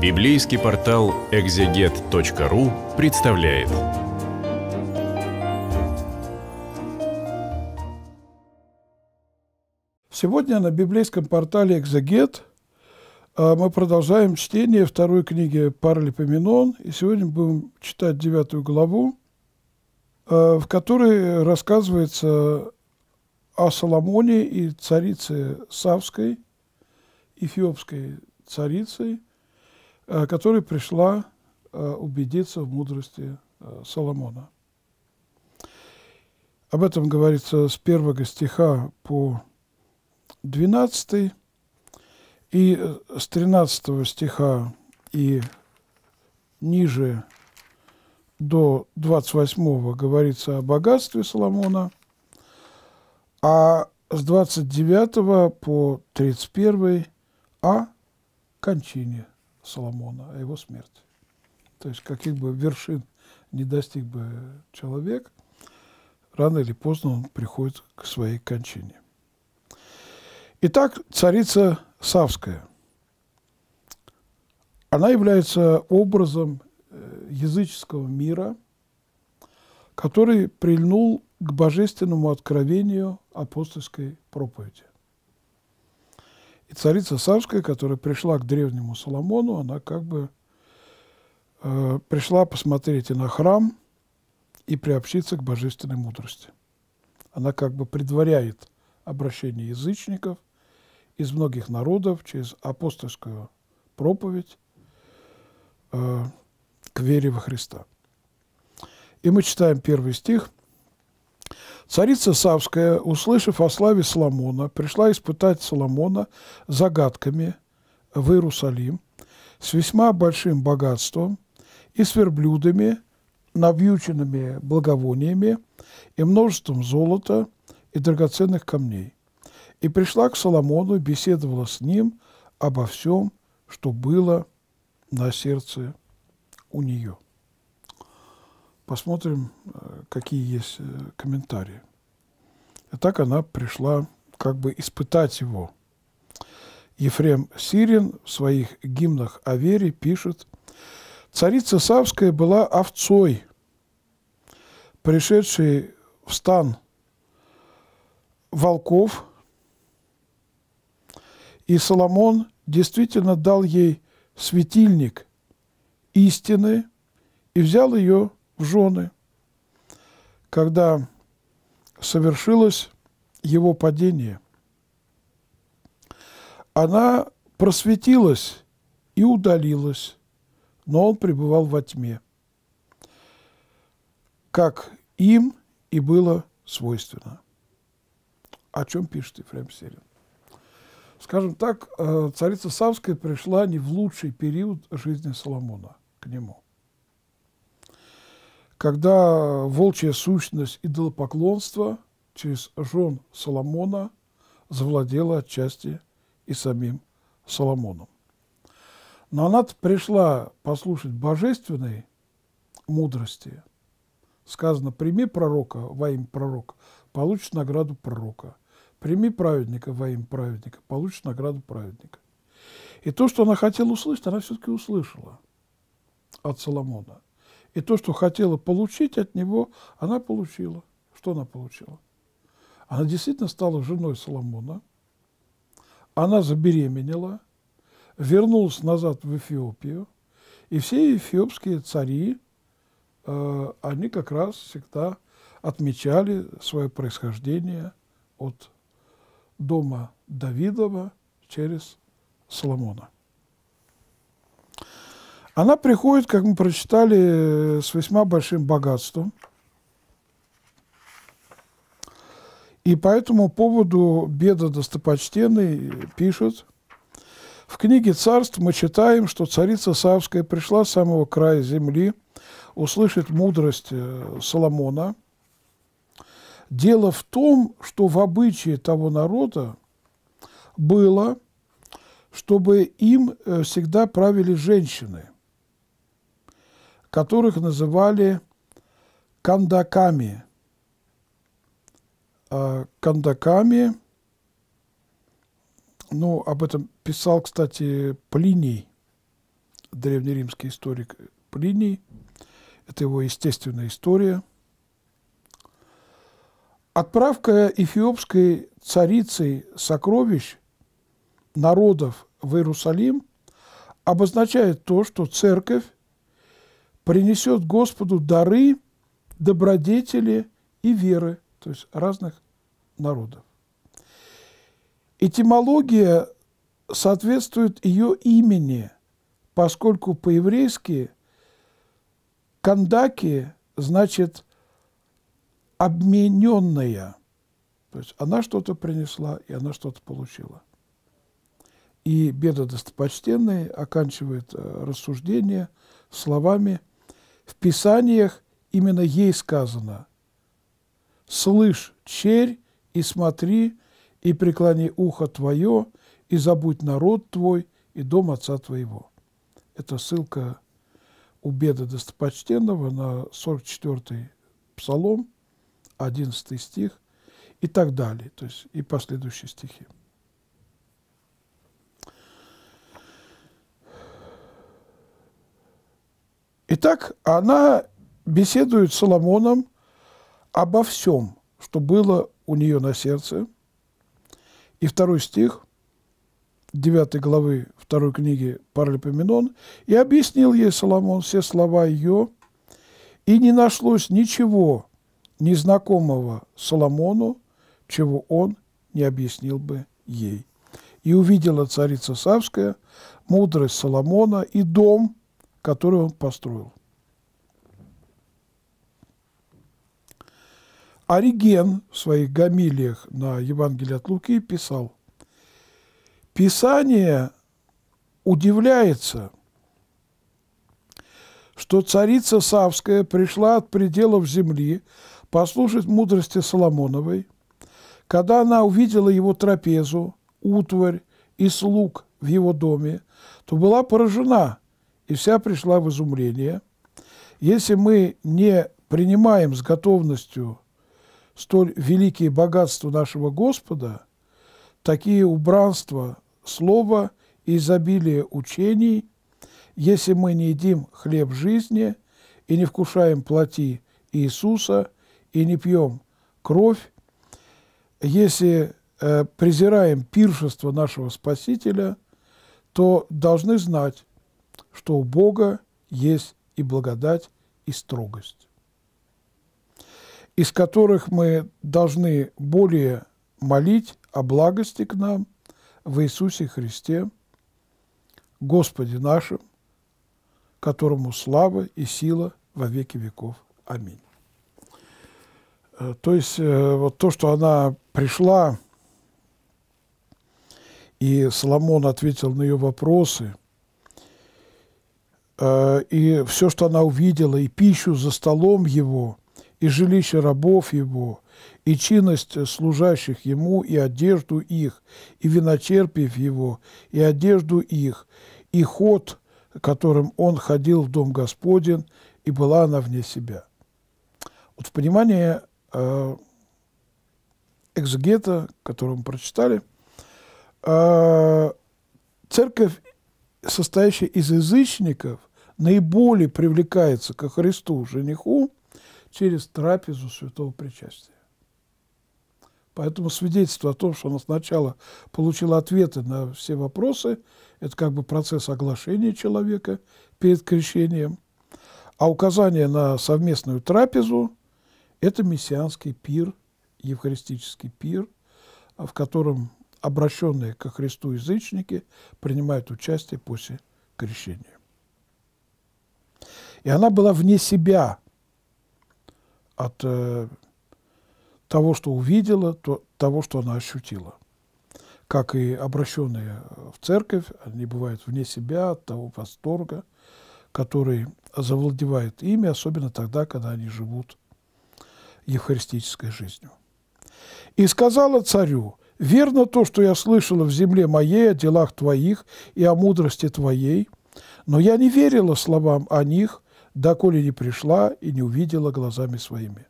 Библейский портал экзегет.ру представляет. Сегодня на библейском портале «Экзегет» а, мы продолжаем чтение второй книги Паралипоменон. И сегодня будем читать девятую главу, а, в которой рассказывается о Соломоне и царице Савской, эфиопской царицей, э, которая пришла э, убедиться в мудрости э, Соломона. Об этом говорится с первого стиха по 12 и с 13 стиха и ниже до 28 говорится о богатстве Соломона, а с 29 по 31 о кончине Соломона, о его смерти. То есть каких бы вершин не достиг бы человек, рано или поздно он приходит к своей кончине. Итак, царица Савская. Она является образом э, языческого мира, который прильнул к божественному откровению апостольской проповеди. И царица Савская, которая пришла к древнему Соломону, она как бы э, пришла посмотреть и на храм, и приобщиться к божественной мудрости. Она как бы предваряет обращение язычников из многих народов через апостольскую проповедь э, к вере во Христа. И мы читаем первый стих – Царица Савская, услышав о славе Соломона, пришла испытать Соломона загадками в Иерусалим с весьма большим богатством и с верблюдами, навьюченными благовониями и множеством золота и драгоценных камней. И пришла к Соломону, беседовала с ним обо всем, что было на сердце у нее. Посмотрим, э, какие есть э, комментарии. И так она пришла как бы испытать его. Ефрем Сирин в своих гимнах о вере пишет, «Царица Савская была овцой, пришедшей в стан волков, и Соломон действительно дал ей светильник истины и взял ее в жены. Когда совершилось его падение, она просветилась и удалилась, но он пребывал во тьме, как им и было свойственно. О чем пишет Ефрем Серин? Скажем так, э, царица Савская пришла не в лучший период жизни Соломона к нему – когда волчья сущность идолопоклонства через жен Соломона завладела отчасти и самим Соломоном. Но она пришла послушать божественной мудрости. Сказано, прими пророка во имя пророка, получишь награду пророка. Прими праведника во имя праведника, получишь награду праведника. И то, что она хотела услышать, она все-таки услышала от Соломона – и то, что хотела получить от него, она получила. Что она получила? Она действительно стала женой Соломона. Она забеременела, вернулась назад в Эфиопию. И все эфиопские цари, э, они как раз всегда отмечали свое происхождение от дома Давидова через Соломона. Она приходит, как мы прочитали, с весьма большим богатством. И по этому поводу Беда Достопочтенный пишет, в книге «Царств» мы читаем, что царица Савская пришла с самого края земли услышать мудрость э, Соломона. Дело в том, что в обычае того народа было, чтобы им э, всегда правили женщины которых называли кандаками. А кандаками, ну, об этом писал, кстати, Плиний древнеримский историк Плиний. Это его естественная история. Отправка эфиопской царицей сокровищ народов в Иерусалим обозначает то, что церковь принесет Господу дары, добродетели и веры, то есть разных народов. Этимология соответствует ее имени, поскольку по-еврейски кандаки значит обмененная. То есть она что-то принесла, и она что-то получила. И беда достопочтенный оканчивает э, рассуждение словами «В Писаниях именно ей сказано «Слышь, черь, и смотри, и преклони ухо твое, и забудь народ твой и дом отца твоего». Это ссылка у беда достопочтенного на 44-й псалом, 11 стих и так далее, то есть и последующие стихи. Итак, она беседует с Соломоном обо всем, что было у нее на сердце. И второй стих 9 главы второй книги Паралипоменон, «И объяснил ей Соломон все слова ее, и не нашлось ничего незнакомого Соломону, чего он не объяснил бы ей. И увидела царица Савская мудрость Соломона и дом, который он построил. Ориген в своих гамилиях на Евангелие от Луки писал, «Писание удивляется, что царица Савская пришла от пределов земли послушать мудрости Соломоновой, когда она увидела его трапезу, утварь и слуг в его доме, то была поражена – и вся пришла в изумление. Если мы не принимаем с готовностью столь великие богатства нашего Господа, такие убранства слова и изобилие учений, если мы не едим хлеб жизни и не вкушаем плоти Иисуса и не пьем кровь, если э, презираем пиршество нашего Спасителя, то должны знать, что у Бога есть и благодать, и строгость, из которых мы должны более молить о благости к нам в Иисусе Христе, Господе нашим, которому слава и сила во веки веков. Аминь. Э, то есть э, вот то, что она пришла, и Соломон ответил на ее вопросы, и все, что она увидела, и пищу за столом его, и жилище рабов его, и чинность служащих ему, и одежду их, и виночерпив его, и одежду их, и ход, которым он ходил в дом Господен, и была она вне себя. Вот в понимании э, экзегета, который мы прочитали, э, церковь, состоящая из язычников, наиболее привлекается ко Христу, жениху, через трапезу святого причастия. Поэтому свидетельство о том, что она сначала получила ответы на все вопросы, это как бы процесс оглашения человека перед крещением, а указание на совместную трапезу – это мессианский пир, евхаристический пир, в котором обращенные ко Христу язычники принимают участие после крещения. И она была вне себя от э, того, что увидела, то, того, что она ощутила. Как и обращенные в церковь, они бывают вне себя от того восторга, который завладевает ими, особенно тогда, когда они живут евхаристической жизнью. «И сказала царю, верно то, что я слышала в земле моей о делах твоих и о мудрости твоей, но я не верила словам о них, доколе не пришла и не увидела глазами своими.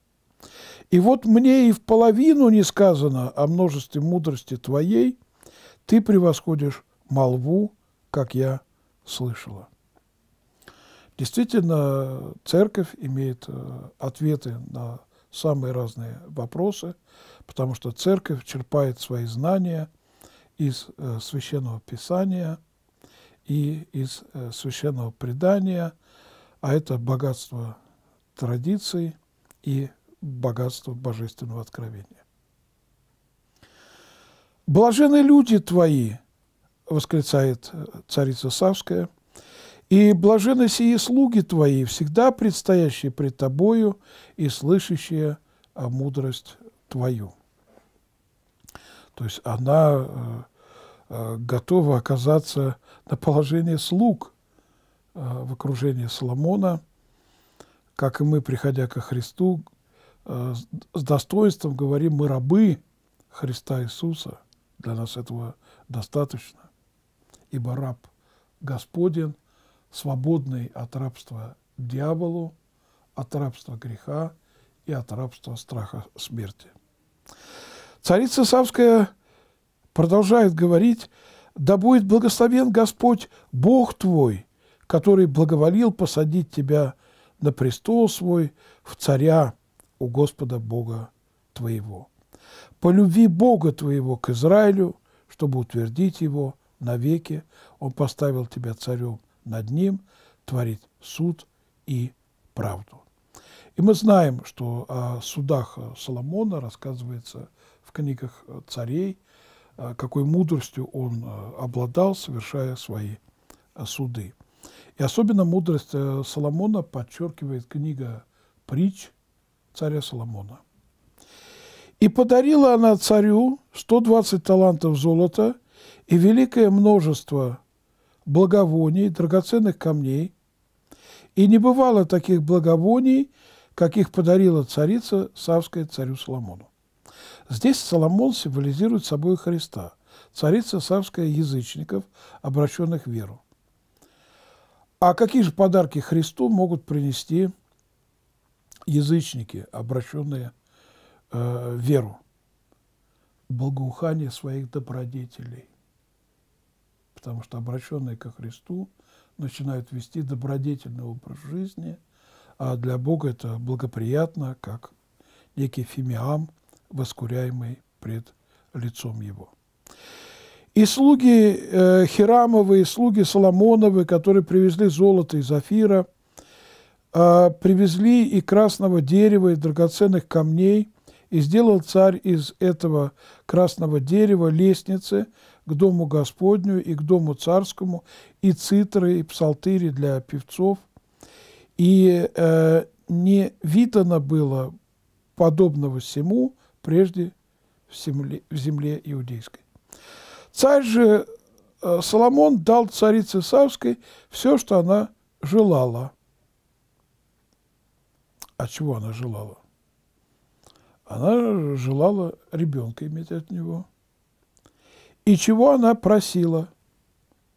И вот мне и в половину не сказано о множестве мудрости твоей, ты превосходишь молву, как я слышала. Действительно, церковь имеет э, ответы на самые разные вопросы, потому что церковь черпает свои знания из э, священного писания и из э, священного предания, а это богатство традиций и богатство божественного откровения. «Блажены люди твои!» – восклицает царица Савская – и блажены сии слуги твои, всегда предстоящие пред тобою и слышащие мудрость твою. То есть она э, э, готова оказаться на положении слуг э, в окружении Соломона, как и мы, приходя ко Христу, с достоинством говорим, мы рабы Христа Иисуса. Для нас этого достаточно, ибо раб Господен – свободный от рабства дьяволу, от рабства греха и от рабства страха смерти. Царица Савская продолжает говорить, «Да будет благословен Господь, Бог твой, который благоволил посадить тебя на престол свой в царя у Господа Бога твоего. По любви Бога твоего к Израилю, чтобы утвердить его навеки, Он поставил тебя царем над ним творит суд и правду. И мы знаем, что о судах Соломона рассказывается в книгах царей, какой мудростью он обладал, совершая свои суды. И особенно мудрость Соломона подчеркивает книга притч царя Соломона. «И подарила она царю 120 талантов золота и великое множество благовоний, драгоценных камней, и не бывало таких благовоний, каких подарила царица Савская царю Соломону. Здесь Соломон символизирует собой Христа, царица Савская язычников, обращенных в веру. А какие же подарки Христу могут принести язычники, обращенные э, в веру? Благоухание своих добродетелей, потому что обращенные ко Христу начинают вести добродетельный образ жизни, а для Бога это благоприятно, как некий фимиам, воскуряемый пред лицом Его. И слуги э, Хирамовы, и слуги Соломоновы, которые привезли золото из Афира, э, привезли и красного дерева, и драгоценных камней, и сделал царь из этого красного дерева лестницы, к дому Господню и к дому царскому, и цитры, и псалтыри для певцов. И э, не видано было подобного всему прежде в земле, в земле иудейской. Царь же э, Соломон дал царице Савской все, что она желала. А чего она желала? Она желала ребенка иметь от него – и чего она просила?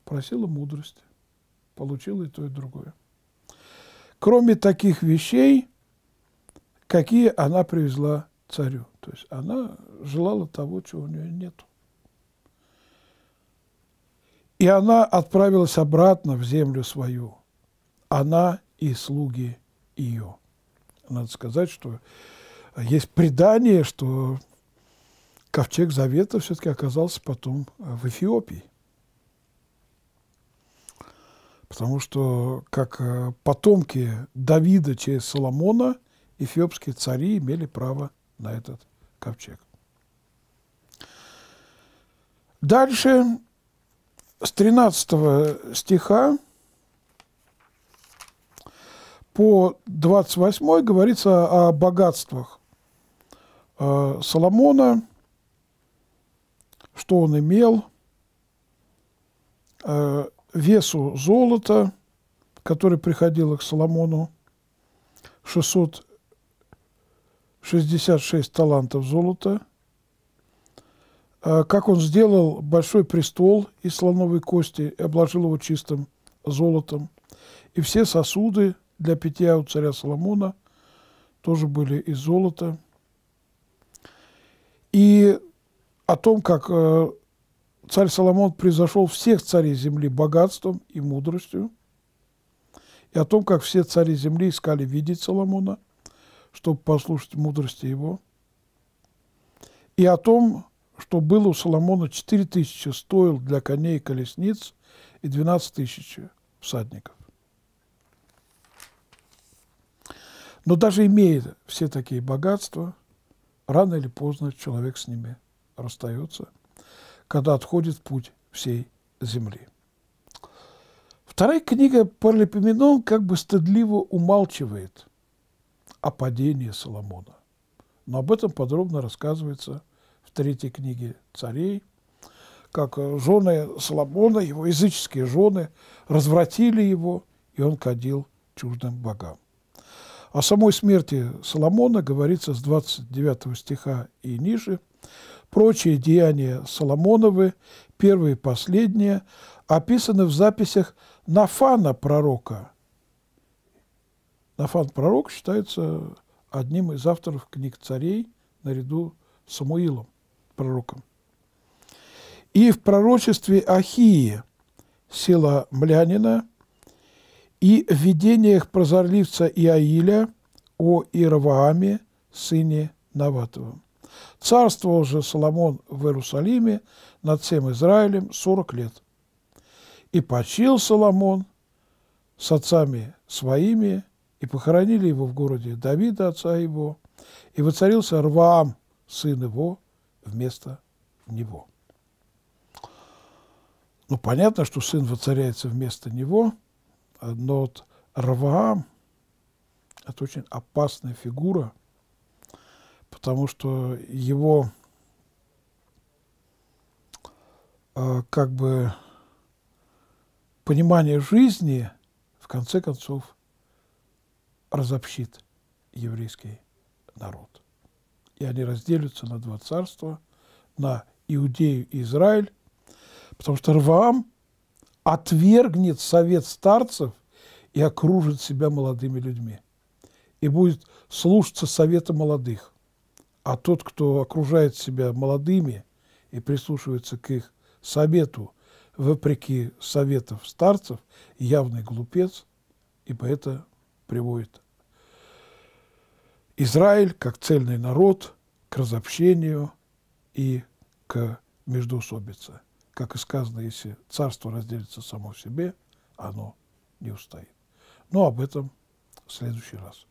Просила мудрости. Получила и то, и другое. Кроме таких вещей, какие она привезла царю. То есть она желала того, чего у нее нет. И она отправилась обратно в землю свою. Она и слуги ее. Надо сказать, что есть предание, что ковчег Завета все-таки оказался потом э, в Эфиопии. Потому что как э, потомки Давида через Соломона, эфиопские цари имели право на этот ковчег. Дальше с 13 стиха по 28 говорится о богатствах э, Соломона, что он имел, э, весу золота, который приходило к Соломону, 666 талантов золота, как он сделал большой престол из слоновой кости и обложил его чистым золотом, и все сосуды для питья у царя Соломона тоже были из золота. И о том, как э, царь Соломон превзошел всех царей земли богатством и мудростью, и о том, как все цари земли искали видеть Соломона, чтобы послушать мудрости его, и о том, что было у Соломона 4 тысячи стоил для коней и колесниц и 12 тысяч всадников. Но даже имея все такие богатства, рано или поздно человек с ними расстается, когда отходит путь всей земли. Вторая книга Паралипоменон как бы стыдливо умалчивает о падении Соломона. Но об этом подробно рассказывается третьей книге царей, как жены Соломона, его языческие жены, развратили его, и он кадил чуждым богам. О самой смерти Соломона говорится с 29 стиха и ниже. Прочие деяния Соломоновы, первые и последние, описаны в записях Нафана пророка. Нафан пророк считается одним из авторов книг царей наряду с Самуилом, пророком. И в пророчестве Ахии, села Млянина, и в видениях прозорливца Иаиля о Иеравааме, сыне Наватова. Царствовал же Соломон в Иерусалиме над всем Израилем 40 лет. И почил Соломон с отцами своими, и похоронили его в городе Давида, отца его, и воцарился Рваам, сын его, вместо него. Ну, понятно, что сын воцаряется вместо него – но вот Раваам – это очень опасная фигура, потому что его э, как бы понимание жизни в конце концов разобщит еврейский народ. И они разделятся на два царства, на Иудею и Израиль, потому что Раваам отвергнет совет старцев и окружит себя молодыми людьми. И будет слушаться совета молодых. А тот, кто окружает себя молодыми и прислушивается к их совету, вопреки советов старцев, явный глупец, ибо это приводит Израиль, как цельный народ, к разобщению и к междоусобице как и сказано, если царство разделится само в себе, оно не устоит. Но об этом в следующий раз.